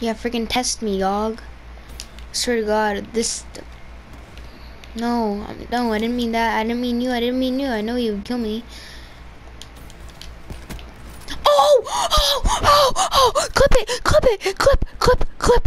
Yeah, freaking test me, dog. Swear to God, this. No, um, no, I didn't mean that. I didn't mean you. I didn't mean you. I know you would kill me. Oh! Oh! Oh! Oh! Clip it! Clip it! Clip! Clip! Clip!